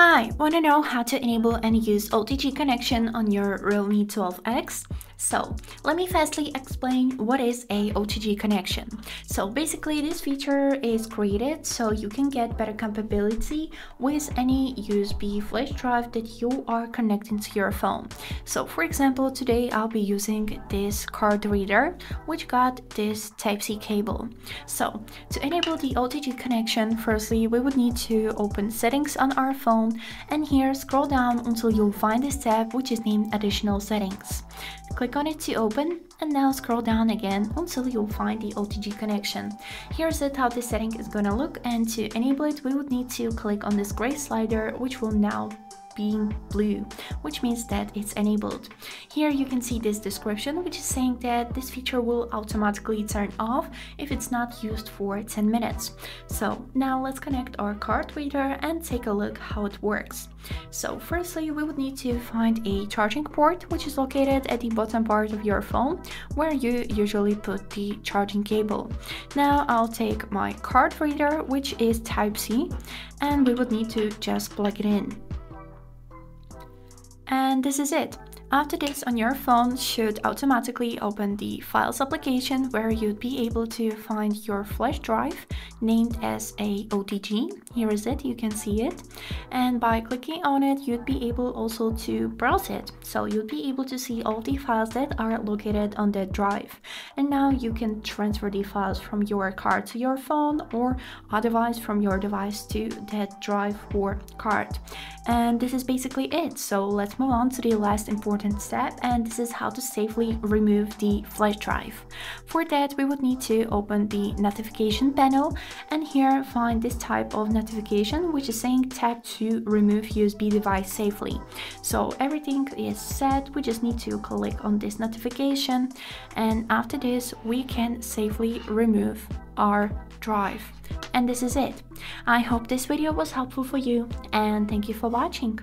Hi, wanna know how to enable and use OTG connection on your Realme 12X? So let me firstly explain what is a OTG connection. So basically this feature is created so you can get better compatibility with any USB flash drive that you are connecting to your phone. So for example, today I'll be using this card reader which got this Type-C cable. So to enable the OTG connection, firstly we would need to open settings on our phone and here scroll down until you'll find this tab which is named additional settings. Click on it to open and now scroll down again until you'll find the OTG connection. Here's it how the setting is gonna look and to enable it we would need to click on this gray slider which will now being blue, which means that it's enabled. Here you can see this description, which is saying that this feature will automatically turn off if it's not used for 10 minutes. So now let's connect our card reader and take a look how it works. So firstly, we would need to find a charging port, which is located at the bottom part of your phone, where you usually put the charging cable. Now I'll take my card reader, which is Type-C, and we would need to just plug it in. And this is it. After this on your phone should automatically open the Files application where you'd be able to find your flash drive named as a OTG. Here is it, you can see it. And by clicking on it, you'd be able also to browse it. So you'd be able to see all the files that are located on that drive. And now you can transfer the files from your card to your phone or otherwise from your device to that drive or card. And this is basically it. So let's move on to the last important step and this is how to safely remove the flash drive. For that we would need to open the notification panel and here find this type of notification which is saying tap to remove USB device safely. So everything is set, we just need to click on this notification and after this we can safely remove our drive. And this is it. I hope this video was helpful for you and thank you for watching.